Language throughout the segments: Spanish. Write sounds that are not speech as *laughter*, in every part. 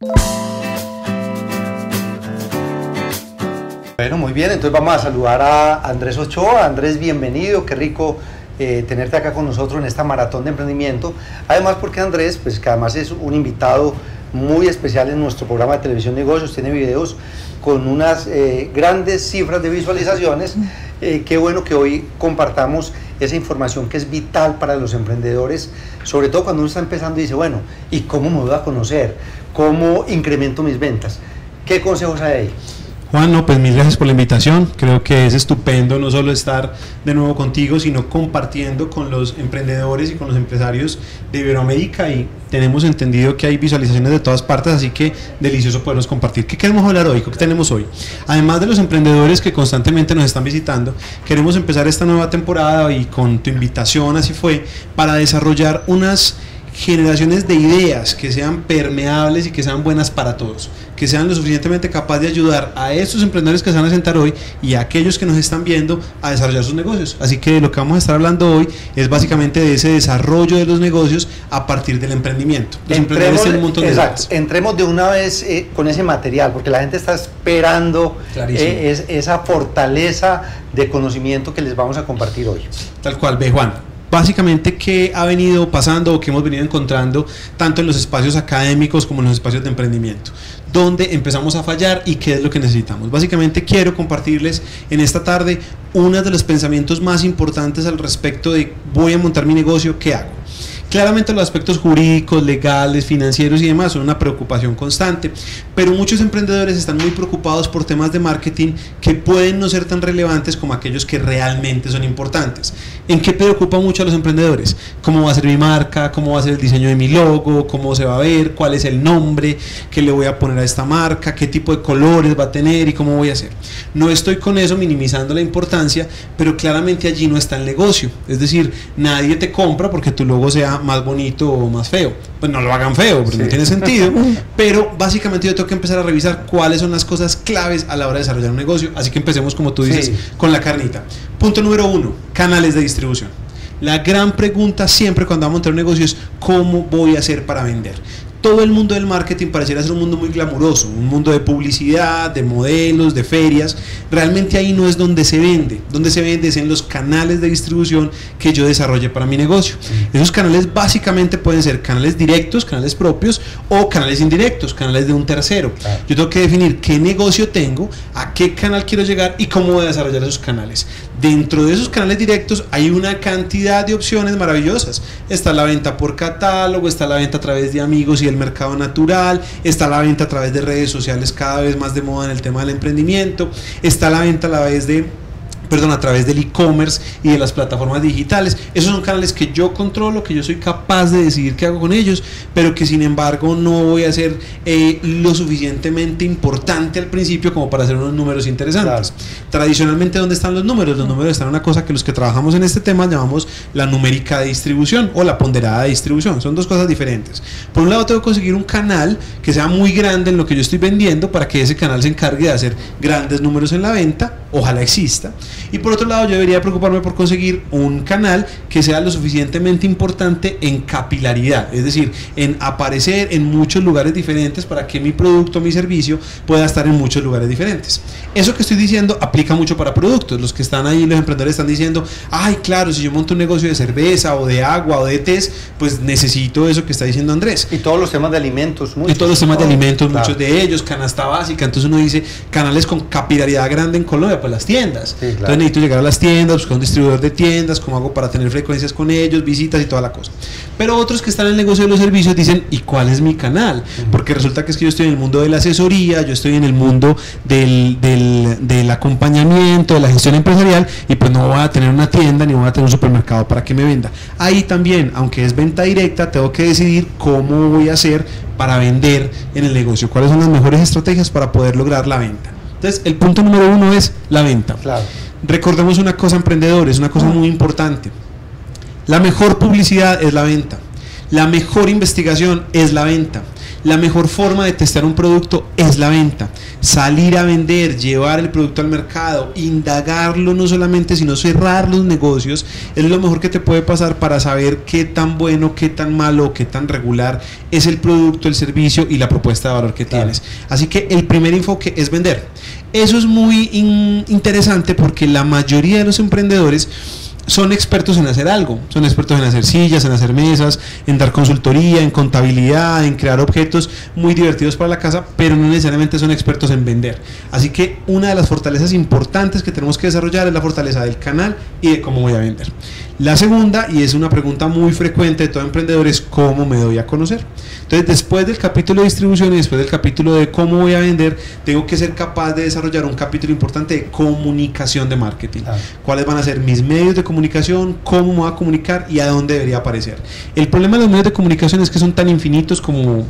Bueno, muy bien, entonces vamos a saludar a Andrés Ochoa. Andrés, bienvenido, qué rico eh, tenerte acá con nosotros en esta maratón de emprendimiento. Además, porque Andrés, pues que además es un invitado muy especial en nuestro programa de televisión negocios, tiene videos con unas eh, grandes cifras de visualizaciones. Eh, qué bueno que hoy compartamos esa información que es vital para los emprendedores, sobre todo cuando uno está empezando y dice, bueno, ¿y cómo me voy a conocer? ¿Cómo incremento mis ventas? ¿Qué consejos hay ahí? Juan, no, pues mil gracias por la invitación. Creo que es estupendo no solo estar de nuevo contigo, sino compartiendo con los emprendedores y con los empresarios de Iberoamérica y tenemos entendido que hay visualizaciones de todas partes, así que delicioso podernos compartir. ¿Qué queremos hablar hoy? ¿Qué tenemos hoy? Además de los emprendedores que constantemente nos están visitando, queremos empezar esta nueva temporada y con tu invitación, así fue, para desarrollar unas generaciones de ideas que sean permeables y que sean buenas para todos, que sean lo suficientemente capaces de ayudar a estos emprendedores que se van a sentar hoy y a aquellos que nos están viendo a desarrollar sus negocios. Así que lo que vamos a estar hablando hoy es básicamente de ese desarrollo de los negocios a partir del emprendimiento. Los entremos, un montón de exacto, entremos de una vez eh, con ese material, porque la gente está esperando eh, esa fortaleza de conocimiento que les vamos a compartir hoy. Tal cual, ve Juan básicamente qué ha venido pasando o qué hemos venido encontrando tanto en los espacios académicos como en los espacios de emprendimiento, dónde empezamos a fallar y qué es lo que necesitamos. Básicamente quiero compartirles en esta tarde uno de los pensamientos más importantes al respecto de voy a montar mi negocio, ¿qué hago? Claramente los aspectos jurídicos, legales, financieros y demás son una preocupación constante, pero muchos emprendedores están muy preocupados por temas de marketing que pueden no ser tan relevantes como aquellos que realmente son importantes. ¿En qué preocupa mucho a los emprendedores? ¿Cómo va a ser mi marca? ¿Cómo va a ser el diseño de mi logo? ¿Cómo se va a ver? ¿Cuál es el nombre que le voy a poner a esta marca? ¿Qué tipo de colores va a tener y cómo voy a hacer? No estoy con eso minimizando la importancia, pero claramente allí no está el negocio. Es decir, nadie te compra porque tu logo sea más bonito o más feo. Pues no lo hagan feo, porque no tiene sentido. *laughs* Pero básicamente yo tengo que empezar a revisar cuáles son las cosas claves a la hora de desarrollar un negocio. Así que empecemos, como tú dices, con la carnita. Punto número uno, canales de distribución. La gran pregunta siempre cuando vamos a montar un negocio es cómo voy a hacer para vender todo el mundo del marketing pareciera ser un mundo muy glamuroso, un mundo de publicidad, de modelos, de ferias. Realmente ahí no es donde se vende. Donde se vende es en los canales de distribución que yo desarrolle para mi negocio. Esos canales básicamente pueden ser canales directos, canales propios o canales indirectos, canales de un tercero. Yo tengo que definir qué negocio tengo, a qué canal quiero llegar y cómo voy a desarrollar esos canales. Dentro de esos canales directos hay una cantidad de opciones maravillosas. Está la venta por catálogo, está la venta a través de amigos y el mercado natural, está la venta a través de redes sociales cada vez más de moda en el tema del emprendimiento, está la venta a la vez de perdón, a través del e-commerce y de las plataformas digitales. Esos son canales que yo controlo, que yo soy capaz de decidir qué hago con ellos, pero que sin embargo no voy a ser eh, lo suficientemente importante al principio como para hacer unos números interesantes. Tradicionalmente, ¿dónde están los números? Los números están en una cosa que los que trabajamos en este tema llamamos la numérica de distribución o la ponderada de distribución. Son dos cosas diferentes. Por un lado, tengo que conseguir un canal que sea muy grande en lo que yo estoy vendiendo para que ese canal se encargue de hacer grandes números en la venta. Ojalá exista. Y por otro lado, yo debería preocuparme por conseguir un canal que sea lo suficientemente importante en capilaridad, es decir, en aparecer en muchos lugares diferentes para que mi producto, mi servicio pueda estar en muchos lugares diferentes. Eso que estoy diciendo aplica mucho para productos. Los que están ahí, los emprendedores están diciendo, ay, claro, si yo monto un negocio de cerveza o de agua o de test, pues necesito eso que está diciendo Andrés. Y todos los temas de alimentos, muchos. Y todos los temas de alimentos, muchos de ellos, canasta básica. Entonces uno dice, canales con capilaridad grande en Colombia, pues las tiendas necesito llegar a las tiendas, buscar un distribuidor de tiendas, cómo hago para tener frecuencias con ellos, visitas y toda la cosa. Pero otros que están en el negocio de los servicios dicen, ¿y cuál es mi canal? Porque resulta que es que yo estoy en el mundo de la asesoría, yo estoy en el mundo del, del, del acompañamiento, de la gestión empresarial, y pues no voy a tener una tienda ni voy a tener un supermercado para que me venda. Ahí también, aunque es venta directa, tengo que decidir cómo voy a hacer para vender en el negocio, cuáles son las mejores estrategias para poder lograr la venta. Entonces, el punto número uno es la venta. Claro. Recordemos una cosa, emprendedores, una cosa muy importante. La mejor publicidad es la venta. La mejor investigación es la venta. La mejor forma de testear un producto es la venta. Salir a vender, llevar el producto al mercado, indagarlo no solamente, sino cerrar los negocios, es lo mejor que te puede pasar para saber qué tan bueno, qué tan malo, qué tan regular es el producto, el servicio y la propuesta de valor que tienes. Así que el primer enfoque es vender. Eso es muy interesante porque la mayoría de los emprendedores son expertos en hacer algo, son expertos en hacer sillas, en hacer mesas, en dar consultoría, en contabilidad, en crear objetos muy divertidos para la casa, pero no necesariamente son expertos en vender. Así que una de las fortalezas importantes que tenemos que desarrollar es la fortaleza del canal y de cómo voy a vender. La segunda, y es una pregunta muy frecuente de todo emprendedor, es cómo me doy a conocer. Entonces, después del capítulo de distribución y después del capítulo de cómo voy a vender, tengo que ser capaz de desarrollar un capítulo importante de comunicación de marketing. ¿Cuáles van a ser mis medios de comunicación? ¿Cómo me voy a comunicar? ¿Y a dónde debería aparecer? El problema de los medios de comunicación es que son tan infinitos como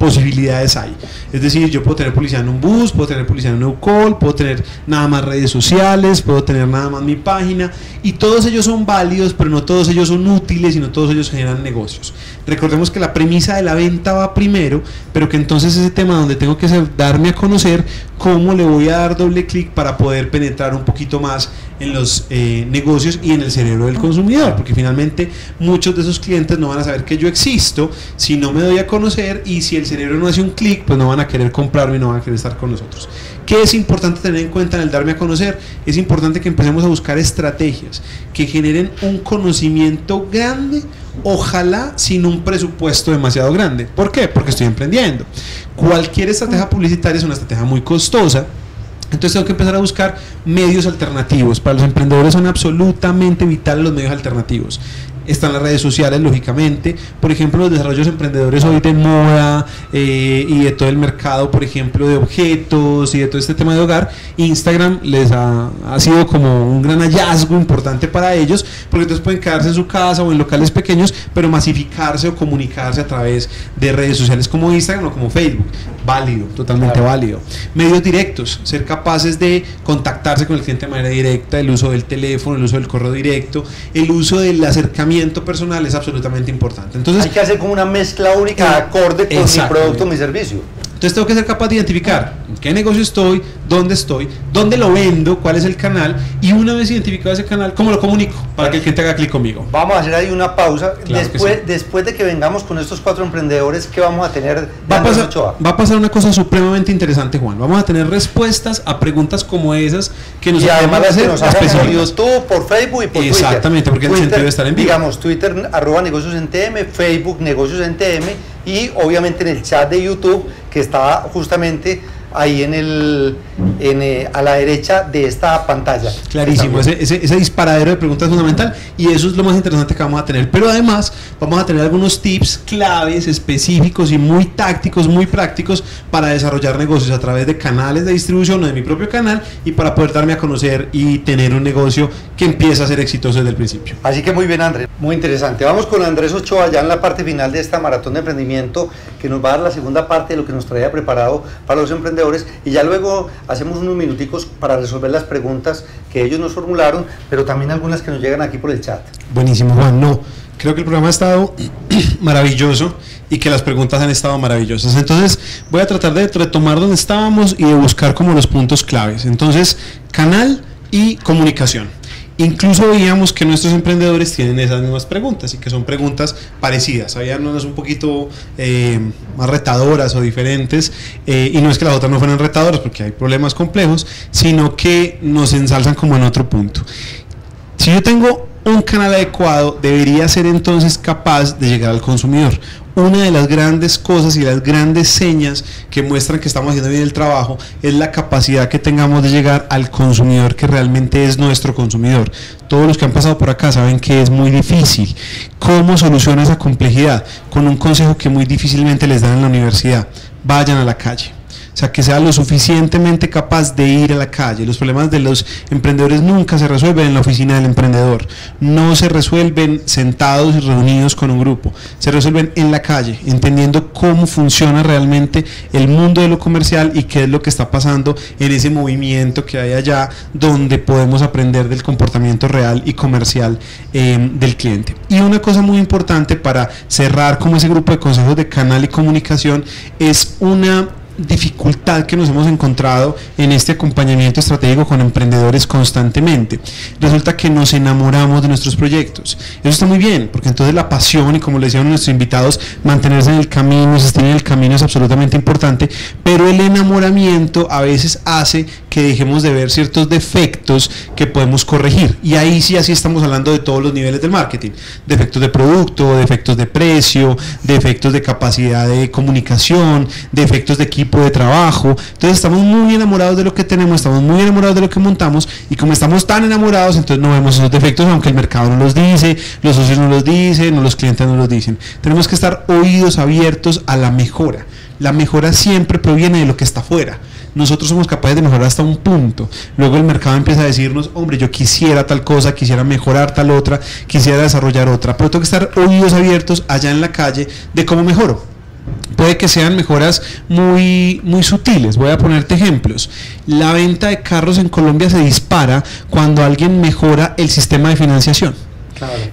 posibilidades hay. Es decir, yo puedo tener publicidad en un bus, puedo tener publicidad en un call, puedo tener nada más redes sociales, puedo tener nada más mi página y todos ellos son válidos, pero no todos ellos son útiles y no todos ellos generan negocios. Recordemos que la premisa de la venta va primero, pero que entonces ese tema donde tengo que darme a conocer cómo le voy a dar doble clic para poder penetrar un poquito más en los eh, negocios y en el cerebro del consumidor, porque finalmente muchos de esos clientes no van a saber que yo existo si no me doy a conocer y si el cerebro no hace un clic, pues no van a querer comprarme y no van a querer estar con nosotros. ¿Qué es importante tener en cuenta en el darme a conocer? Es importante que empecemos a buscar estrategias que generen un conocimiento grande, ojalá sin un presupuesto demasiado grande. ¿Por qué? Porque estoy emprendiendo. Cualquier estrategia publicitaria es una estrategia muy costosa entonces tengo que empezar a buscar medios alternativos. Para los emprendedores son absolutamente vitales los medios alternativos están las redes sociales, lógicamente. Por ejemplo, los desarrollos emprendedores hoy de moda eh, y de todo el mercado, por ejemplo, de objetos y de todo este tema de hogar, Instagram les ha, ha, sido como un gran hallazgo importante para ellos, porque entonces pueden quedarse en su casa o en locales pequeños, pero masificarse o comunicarse a través de redes sociales como Instagram o como Facebook. Válido, totalmente válido. Medios directos, ser capaces de contactarse con el cliente de manera directa, el uso del teléfono, el uso del correo directo, el uso del acercamiento personal es absolutamente importante. Entonces, hay que hacer como una mezcla única acorde con mi producto, mi servicio. Entonces tengo que ser capaz de identificar en qué negocio estoy, dónde estoy, dónde lo vendo, cuál es el canal y una vez identificado ese canal, cómo lo comunico para que el cliente haga clic conmigo. Vamos a hacer ahí una pausa. después, después de que vengamos con estos cuatro emprendedores, ¿qué vamos a tener? Va a, pasar, va a pasar una cosa supremamente interesante, Juan. Vamos a tener respuestas a preguntas como esas que nos y además hacer nos por YouTube, por Facebook y por Exactamente, porque el sentido de estar en vivo. Digamos, Twitter, arroba negocios en TM, Facebook, negocios en TM y obviamente en el chat de YouTube que estaba justamente ahí en el eh, a la derecha de esta pantalla. Clarísimo, ese, ese, disparadero de preguntas es fundamental y eso es lo más interesante que vamos a tener. Pero además vamos a tener algunos tips claves, específicos y muy tácticos, muy prácticos para desarrollar negocios a través de canales de distribución o de mi propio canal y para poder darme a conocer y tener un negocio que empiece a ser exitoso desde el principio. Así que muy bien Andrés, muy interesante. Vamos con Andrés Ochoa ya en la parte final de esta maratón de emprendimiento que nos va a dar la segunda parte de lo que nos traía preparado para los emprendedores y ya luego hacemos unos minuticos para resolver las preguntas que ellos nos formularon, pero también algunas que nos llegan aquí por el chat. Buenísimo, Juan. No, creo que el programa ha estado *clears throat* maravilloso y que las preguntas han estado maravillosas. Entonces, voy a tratar de retomar donde estábamos y de buscar como los puntos claves. Entonces, canal y comunicación. Incluso veíamos que nuestros emprendedores tienen esas mismas preguntas y que son preguntas parecidas, habían unas un poquito eh, más retadoras o diferentes, eh, y no es que las otras no fueran retadoras porque hay problemas complejos, sino que nos ensalzan como en otro punto. Si yo tengo un canal adecuado, debería ser entonces capaz de llegar al consumidor una de las grandes cosas y las grandes señas que muestran que estamos haciendo bien el trabajo es la capacidad que tengamos de llegar al consumidor que realmente es nuestro consumidor. Todos los que han pasado por acá saben que es muy difícil. ¿Cómo soluciona esa complejidad? Con un consejo que muy difícilmente les dan en la universidad. Vayan a la calle sea, que sea lo suficientemente capaz de ir a la calle. Los problemas de los emprendedores nunca se resuelven en la oficina del emprendedor, no se resuelven sentados y reunidos con un grupo, se resuelven en la calle, entendiendo cómo funciona realmente el mundo de lo comercial y qué es lo que está pasando en ese movimiento que hay allá donde podemos aprender del comportamiento real y comercial eh, del cliente. Y una cosa muy importante para cerrar como ese grupo de consejos de canal y comunicación es una dificultad que nos hemos encontrado en este acompañamiento estratégico con emprendedores constantemente. Resulta que nos enamoramos de nuestros proyectos. Eso está muy bien, porque entonces la pasión y como le decían nuestros invitados, mantenerse en el camino, sostener el camino es absolutamente importante, pero el enamoramiento a veces hace que dejemos de ver ciertos defectos que podemos corregir. Y ahí sí, así estamos hablando de todos los niveles del marketing. Defectos de producto, defectos de precio, defectos de capacidad de comunicación, defectos de equipo de trabajo. Entonces estamos muy enamorados de lo que tenemos, estamos muy enamorados de lo que montamos y como estamos tan enamorados, entonces no vemos esos defectos, aunque el mercado no los dice, los socios no los dicen, los clientes no los dicen. Tenemos que estar oídos abiertos a la mejora. La mejora siempre proviene de lo que está afuera nosotros somos capaces de mejorar hasta un punto. Luego el mercado empieza a decirnos, hombre, yo quisiera tal cosa, quisiera mejorar tal otra, quisiera desarrollar otra, pero tengo que estar oídos abiertos allá en la calle de cómo mejoro puede que sean mejoras muy, muy sutiles. Voy a ponerte ejemplos. La venta de carros en Colombia se dispara cuando alguien mejora el sistema de financiación.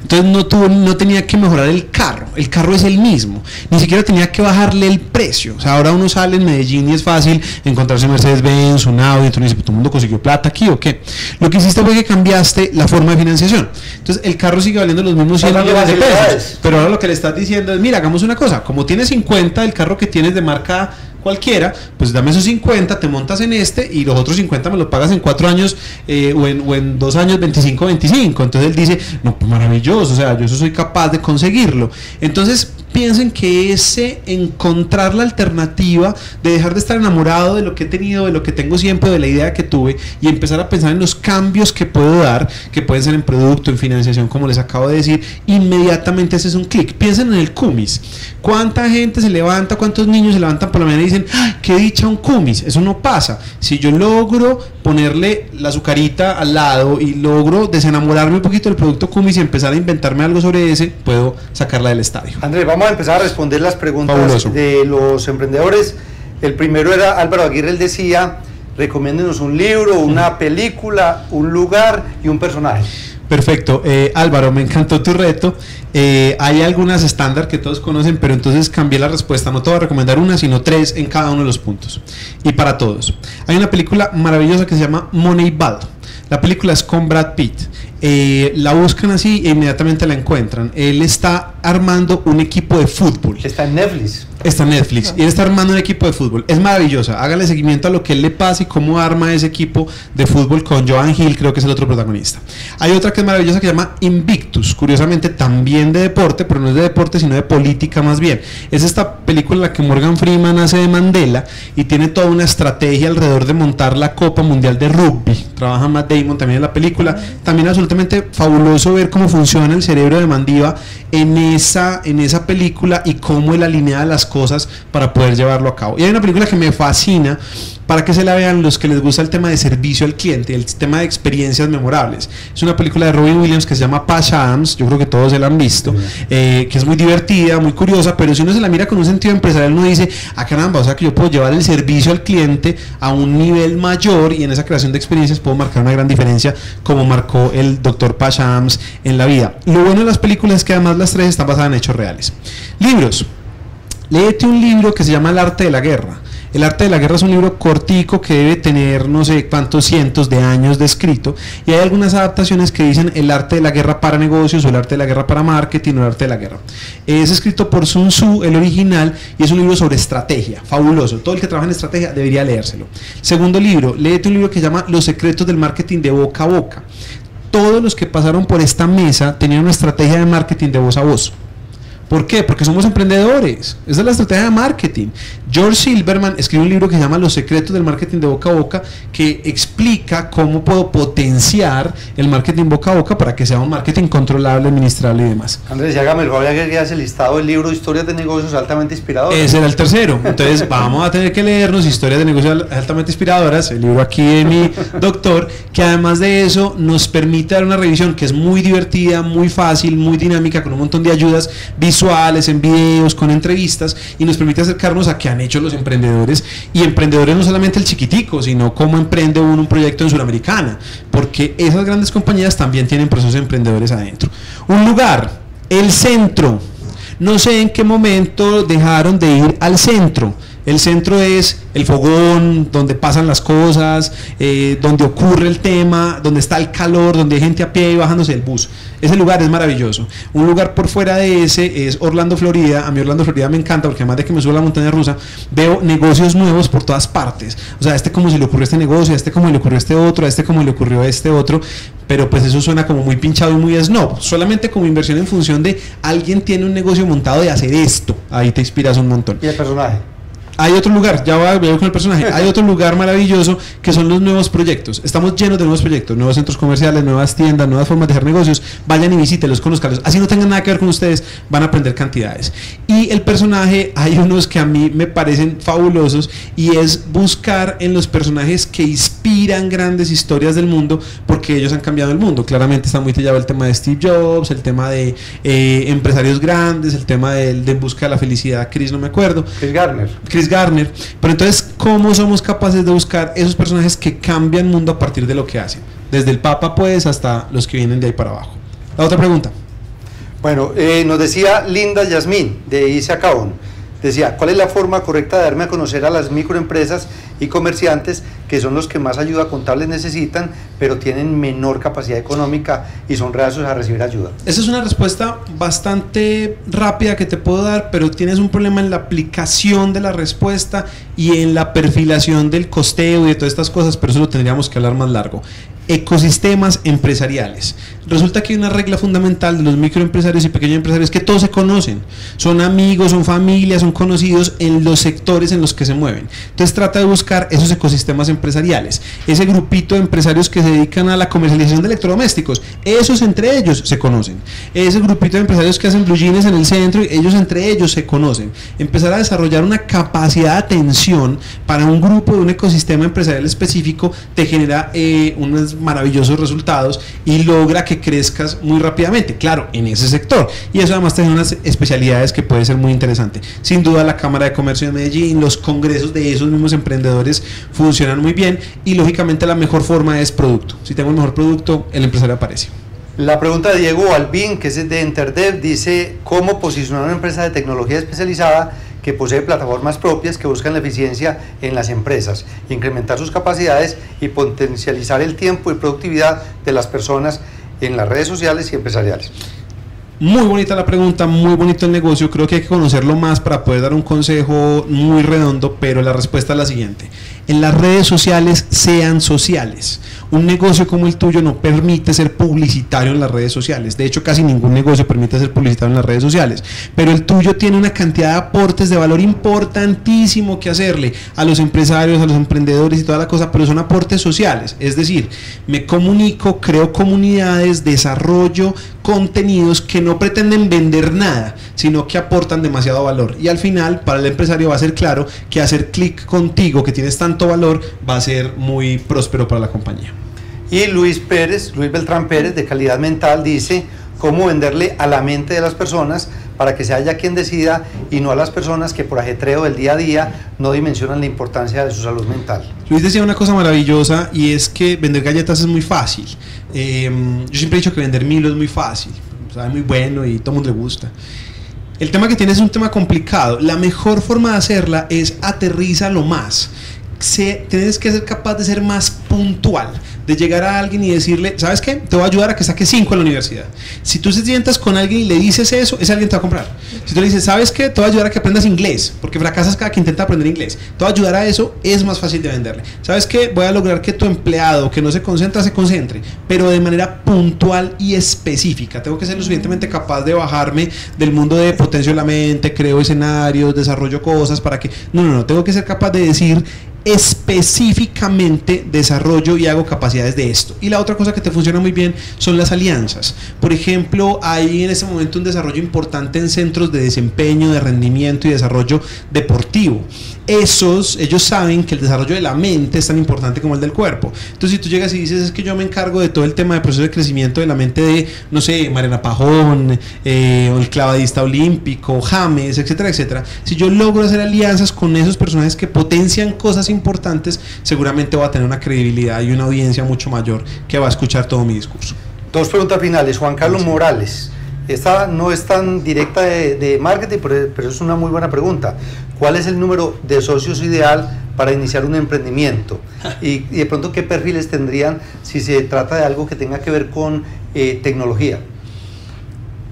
Entonces no, tuvo, no tenía que mejorar el carro, el carro es el mismo, ni siquiera tenía que bajarle el precio. O sea, ahora uno sale en Medellín y es fácil encontrarse Mercedes-Benz, un Audi, entonces todo el mundo consiguió plata aquí o qué. Lo que hiciste fue que cambiaste la forma de financiación. Entonces el carro sigue valiendo los mismos 100 millones de pesos, pero ahora lo que le estás diciendo es, mira, hagamos una cosa, como tienes 50, el carro que tienes de marca cualquiera, pues dame esos 50, te montas en este y los otros 50 me los pagas en 4 años eh, o, en, o, en, 2 años 25, 25. Entonces él dice, no, pues maravilloso, o sea, yo eso soy capaz de conseguirlo. Entonces piensen que ese encontrar la alternativa de dejar de estar enamorado de lo que he tenido, de lo que tengo siempre, de la idea que tuve y empezar a pensar en los cambios que puedo dar, que pueden ser en producto, en financiación, como les acabo de decir, inmediatamente haces un clic. Piensen en el cumis. ¿Cuánta gente se levanta, cuántos niños se levantan por la mañana y dicen, ¡ay, qué dicha un cumis! Eso no pasa. Si yo logro ponerle la azucarita al lado y logro desenamorarme un poquito del producto cumis y empezar a inventarme algo sobre ese, puedo sacarla del estadio. Vamos a empezar a responder las preguntas Fabuloso. de los emprendedores. El primero era Álvaro Aguirre, él decía, recomiéndenos un libro, una película, un lugar y un personaje. Perfecto. Eh, Álvaro, me encantó tu reto. Eh, hay algunas estándar que todos conocen, pero entonces cambié la respuesta. No te voy a recomendar una, sino tres en cada uno de los puntos. Y para todos. Hay una película maravillosa que se llama Moneyball. La película es con Brad Pitt. Eh, la buscan así e inmediatamente la encuentran. Él está armando un equipo de fútbol. Está en Netflix. Está en Netflix. Y él está armando un equipo de fútbol. Es maravillosa. Hágale seguimiento a lo que él le pasa y cómo arma ese equipo de fútbol con Joan Hill, creo que es el otro protagonista. Hay otra que es maravillosa que se llama Invictus. Curiosamente también de deporte, pero no es de deporte, sino de política más bien. Es esta película en la que Morgan Freeman hace de Mandela y tiene toda una estrategia alrededor de montar la Copa Mundial de Rugby. Trabaja Matt Damon también en la película. También absolutamente fabuloso ver cómo funciona el cerebro de Mandiva en esa, en esa película y cómo él alinea las cosas para poder llevarlo a cabo. Y hay una película que me fascina para que se la vean los que les gusta el tema de servicio al cliente, el tema de experiencias memorables. Es una película de Robin Williams que se llama Patch Adams, yo creo que todos se la han visto, eh, que es muy divertida, muy curiosa, pero si uno se la mira con un sentido empresarial, uno dice, ah caramba, o sea que yo puedo llevar el servicio al cliente a un nivel mayor y en esa creación de experiencias puedo marcar una gran diferencia como marcó el doctor Patch Adams en la vida. Lo bueno de las películas es que además las tres están basadas en hechos reales. Libros. Léete un libro que se llama El arte de la guerra el arte de la guerra es un libro cortico que debe tener no sé cuántos cientos de años de escrito y hay algunas adaptaciones que dicen el arte de la guerra para negocios o el arte de la guerra para marketing o el arte de la guerra. Es escrito por Sun Tzu, el original, y es un libro sobre estrategia, fabuloso. Todo el que trabaja en estrategia debería leérselo. Segundo libro, léete un libro que se llama Los secretos del marketing de boca a boca. Todos los que pasaron por esta mesa tenían una estrategia de marketing de voz a voz ¿Por qué? Porque somos emprendedores. Esa es la estrategia de marketing. George Silverman escribe un libro que se llama Los secretos del marketing de boca a boca, que explica cómo puedo potenciar el marketing boca a boca para que sea un marketing controlable, administrable y demás. Andrés, y hágame el favor que hace el listado del libro Historias de negocios altamente inspiradoras. Ese era el tercero. Entonces *laughs* vamos a tener que leernos Historias de negocios altamente inspiradoras, el libro aquí de mi doctor, que además de eso nos permite dar una revisión que es muy divertida, muy fácil, muy dinámica, con un montón de ayudas visuales visuales, en videos, con entrevistas y nos permite acercarnos a qué han hecho los emprendedores y emprendedores no solamente el chiquitico, sino cómo emprende uno un proyecto en Suramericana, porque esas grandes compañías también tienen procesos de emprendedores adentro. Un lugar, el centro. No sé en qué momento dejaron de ir al centro. El centro es el fogón, donde pasan las cosas, eh, donde ocurre el tema, donde está el calor, donde hay gente a pie y bajándose del bus. Ese lugar es maravilloso. Un lugar por fuera de ese es Orlando, Florida. A mí Orlando, Florida me encanta porque además de que me subo a la montaña rusa, veo negocios nuevos por todas partes. O sea, este como se le ocurrió este negocio, a este como le ocurrió este otro, a este como le ocurrió este otro. Pero pues eso suena como muy pinchado y muy snob. Solamente como inversión en función de alguien tiene un negocio montado de hacer esto. Ahí te inspiras un montón. Y el personaje. Hay otro lugar, ya voy a ver con el personaje, *laughs* hay otro lugar maravilloso que son los nuevos proyectos. Estamos llenos de nuevos proyectos, nuevos centros comerciales, nuevas tiendas, nuevas formas de hacer negocios. Vayan y visítenlos, conozcanlos. Así no tengan nada que ver con ustedes, van a aprender cantidades. Y el personaje, hay unos que a mí me parecen fabulosos y es buscar en los personajes que inspiran grandes historias del mundo porque ellos han cambiado el mundo. Claramente está muy tallado el tema de Steve Jobs, el tema de eh, empresarios grandes, el tema del de En busca de la felicidad, Chris, no me acuerdo. Chris Garner. Chris Garner. Pero entonces, ¿cómo somos capaces de buscar esos personajes que cambian mundo a partir de lo que hacen? Desde el Papa, pues, hasta los que vienen de ahí para abajo. La otra pregunta. Bueno, eh, nos decía Linda Yasmín de Isa Decía, ¿cuál es la forma correcta de darme a conocer a las microempresas y comerciantes que son los que más ayuda contable necesitan, pero tienen menor capacidad económica y son reacios a recibir ayuda? Esa es una respuesta bastante rápida que te puedo dar, pero tienes un problema en la aplicación de la respuesta y en la perfilación del costeo y de todas estas cosas, pero eso lo tendríamos que hablar más largo ecosistemas empresariales. Resulta que hay una regla fundamental de los microempresarios y pequeños empresarios que todos se conocen. Son amigos, son familias, son conocidos en los sectores en los que se mueven. Entonces trata de buscar esos ecosistemas empresariales. Ese grupito de empresarios que se dedican a la comercialización de electrodomésticos, esos entre ellos se conocen. Ese grupito de empresarios que hacen blue en el centro, ellos entre ellos se conocen. Empezar a desarrollar una capacidad de atención para un grupo de un ecosistema empresarial específico te genera eh, unas maravillosos resultados y logra que crezcas muy rápidamente, claro, en ese sector. Y eso además tiene unas especialidades que puede ser muy interesante. Sin duda la Cámara de Comercio de Medellín, los congresos de esos mismos emprendedores funcionan muy bien y lógicamente la mejor forma es producto. Si tengo el mejor producto, el empresario aparece. La pregunta de Diego Albín, que es de Interdev, dice, ¿cómo posicionar una empresa de tecnología especializada que posee plataformas propias que buscan la eficiencia en las empresas, incrementar sus capacidades y potencializar el tiempo y productividad de las personas en las redes sociales y empresariales. Muy bonita la pregunta, muy bonito el negocio. Creo que hay que conocerlo más para poder dar un consejo muy redondo, pero la respuesta es la siguiente. En las redes sociales sean sociales un negocio como el tuyo no permite ser publicitario en las redes sociales. De hecho, casi ningún negocio permite ser publicitario en las redes sociales. Pero el tuyo tiene una cantidad de aportes de valor importantísimo que hacerle a los empresarios, a los emprendedores y toda la cosa, pero son aportes sociales. Es decir, me comunico, creo comunidades, desarrollo contenidos que pretenden vender nada, sino que aportan demasiado valor. Y al final, para el empresario va a ser claro que hacer clic contigo, que tienes tanto valor, va a ser muy próspero para la compañía. Y Luis Pérez, Luis Beltrán Pérez, de calidad mental, dice cómo venderle a la mente de las personas para que se haya quien decida y no a las personas que por ajetreo del día a día no dimensionan la importancia de su salud mental. Luis decía una cosa maravillosa y es que vender galletas es muy fácil. Em, yo siempre he dicho que vender Milo es muy fácil, muy bueno y todo el mundo le gusta. El tema que tiene es un tema complicado. La mejor forma de hacerla es aterrizarlo más. Se, tienes que ser capaz de ser más puntual de llegar a alguien y decirle, ¿sabes qué? Te voy a ayudar a que saque 5 en la universidad. Si tú se sientas con alguien y le dices eso, ese alguien te va a comprar. Si tú le dices, ¿sabes qué? Te voy a ayudar a que aprendas inglés, porque fracasas cada que intenta aprender inglés. Te voy a ayudar a eso, es más fácil de venderle. ¿Sabes qué? Voy a lograr que tu empleado que no se concentra, se concentre, pero de manera puntual y específica. Tengo que ser lo suficientemente capaz de bajarme del mundo de potencio la mente, creo escenarios, desarrollo cosas para que... No, no, no, tengo que ser capaz de decir específicamente desarrollo y hago de esto. Y la otra cosa que te funciona muy bien son las alianzas. Por ejemplo, hay en este momento un desarrollo importante en centros de desempeño, de rendimiento y desarrollo deportivo esos, ellos saben que el desarrollo de la mente es tan importante como el del cuerpo. Entonces, si tú llegas y dices, es que yo me encargo de todo el tema de proceso de crecimiento de la mente de, no sé, Mariana Pajón, eh, o el clavadista olímpico, James, etcétera, etcétera, si yo logro hacer alianzas con esos personajes que potencian cosas importantes, seguramente voy a tener una credibilidad y una audiencia mucho mayor que va a escuchar todo mi discurso. Dos preguntas finales. Juan Carlos Morales. Esta no es tan directa de, marketing, pero, es una muy buena pregunta. ¿Cuál es el número de socios ideal para iniciar un emprendimiento? *laughs* Y, de pronto, ¿qué perfiles tendrían si se trata de algo que tenga que ver con eh, tecnología?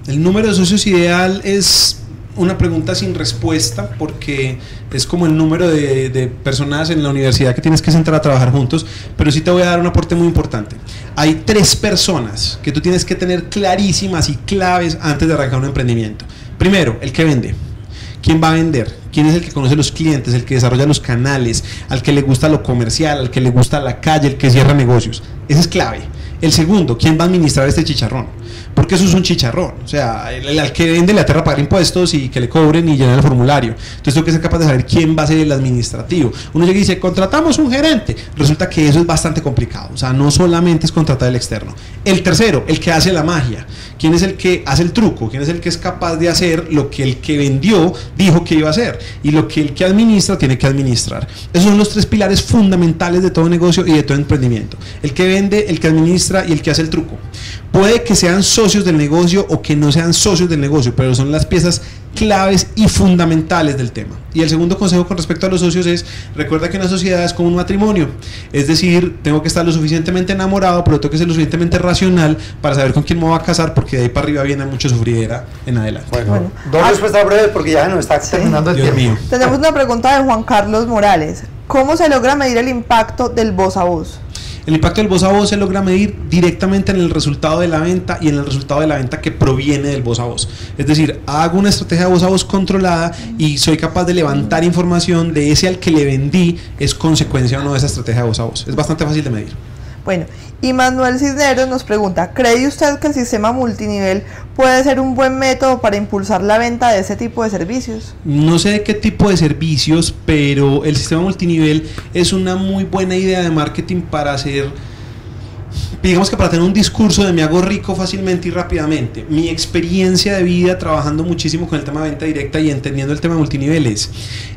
El número de socios ideal es una pregunta sin respuesta porque es como el número de, personas en la universidad que tienes que sentar a trabajar juntos, pero sí te voy a dar un aporte muy importante. Hay tres personas que tú tienes que tener clarísimas y claves antes de arrancar un emprendimiento. Primero, el que vende. ¿Quién va a vender? ¿Quién es el que conoce los clientes, el que desarrolla los canales, al que le gusta lo comercial, al que le gusta la calle, el que cierra negocios? Ese es clave. El segundo, ¿quién va a administrar este chicharrón? porque eso es un chicharrón. O sea, el, al que vende le aterra pagar impuestos y que le cobren y llenar el formulario. Entonces tengo que ser capaz de saber quién va a ser el administrativo. Uno llega y dice, contratamos un gerente. Resulta que eso es bastante complicado. O sea, no solamente es contratar el externo. El tercero, el que hace la magia. ¿Quién es el que hace el truco? ¿Quién es el que es capaz de hacer lo que el que vendió dijo que iba a hacer? Y lo que el que administra tiene que administrar. Esos son los tres pilares fundamentales de todo negocio y de todo emprendimiento. El que vende, el que administra y el que hace el truco. Puede que sean socios del negocio o que no sean socios del negocio, pero son las piezas claves y fundamentales del tema. Y el segundo consejo con respecto a los socios es, recuerda que una sociedad es como un matrimonio. Es decir, tengo que estar lo suficientemente enamorado, pero tengo que ser lo suficientemente racional para saber con quién me voy a casar, porque de ahí para arriba viene mucho sufridera en adelante. Bueno, dos ah, respuestas breves porque ya nos está terminando el tiempo. Tenemos una pregunta de Juan Carlos Morales. ¿Cómo se logra medir el impacto del voz a voz? El impacto del voz a voz se logra medir directamente en el resultado de la venta y en el resultado de la venta que proviene del voz a voz. Es decir, hago una estrategia de voz a voz controlada y soy capaz de levantar información de ese al que le vendí es consecuencia o no de esa estrategia de voz a voz. Es bastante fácil de medir. Bueno, y Manuel Cisneros nos pregunta, ¿cree usted que el sistema multinivel puede ser un buen método para impulsar la venta de ese tipo de servicios? No sé de qué tipo de servicios, pero el sistema multinivel es una muy buena idea de marketing para hacer digamos que para tener un discurso de me hago rico fácilmente y rápidamente, mi experiencia de vida trabajando muchísimo con el tema de venta directa y entendiendo el tema multinivel es,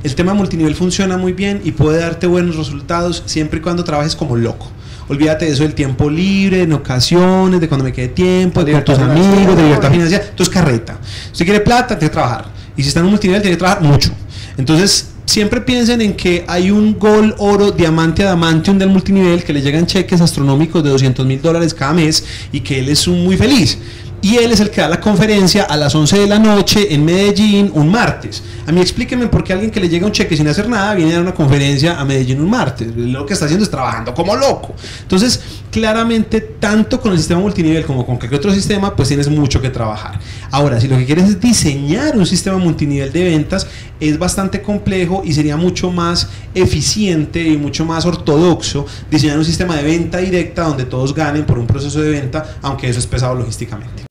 el tema multinivel funciona muy bien y puede darte buenos resultados siempre y cuando trabajes como loco. Olvídate de eso del tiempo libre, en ocasiones, de cuando me quede tiempo, de con tus amigos, de libertad financiera. Entonces, carreta. Si quiere plata, tiene que trabajar. Y si está en un multinivel, tiene que trabajar mucho. Entonces, siempre piensen en que hay un gol, oro, diamante, adamantium del multinivel que le llegan cheques astronómicos de 200 mil dólares cada mes y que él es un muy feliz y él es el que da la conferencia a las 11 de la noche en Medellín un martes. A mí explíquenme por qué alguien que le llega un cheque sin hacer nada viene a dar una conferencia a Medellín un martes. Lo que está haciendo es trabajando como loco. Entonces, claramente, tanto con el sistema multinivel como con cualquier otro sistema, pues tienes mucho que trabajar. Ahora, si lo que quieres es diseñar un sistema multinivel de ventas, es bastante complejo y sería mucho más eficiente y mucho más ortodoxo diseñar un sistema de venta directa donde todos ganen por un proceso de venta, aunque eso es pesado logísticamente.